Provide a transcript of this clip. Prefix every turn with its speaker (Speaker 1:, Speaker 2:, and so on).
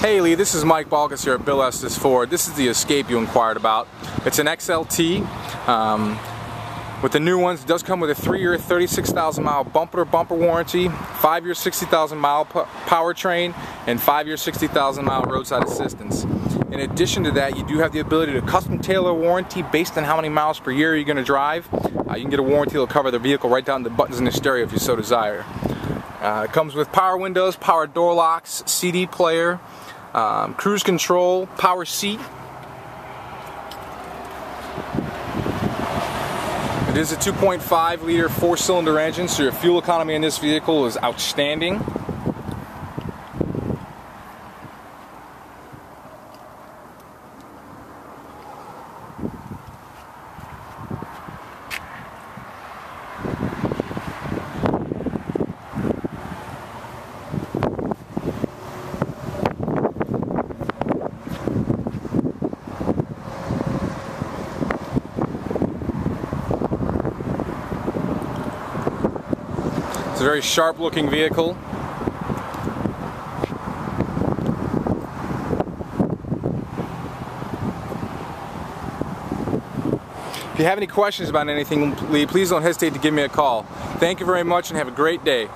Speaker 1: Hey Lee, this is Mike Balkas here at Bill Estes Ford. This is the Escape you inquired about. It's an XLT. Um, with the new ones, it does come with a 3-year, 36,000 mile bumper-to-bumper warranty, 5-year, 60,000 mile powertrain, and 5-year, 60,000 mile roadside assistance. In addition to that, you do have the ability to custom tailor a warranty based on how many miles per year you're going to drive. Uh, you can get a warranty that will cover the vehicle right down to the buttons in the stereo if you so desire. Uh, it comes with power windows, power door locks, CD player, um, cruise control, power seat. It is a 2.5 liter four cylinder engine so your fuel economy in this vehicle is outstanding. It's a very sharp looking vehicle. If you have any questions about anything, please don't hesitate to give me a call. Thank you very much and have a great day.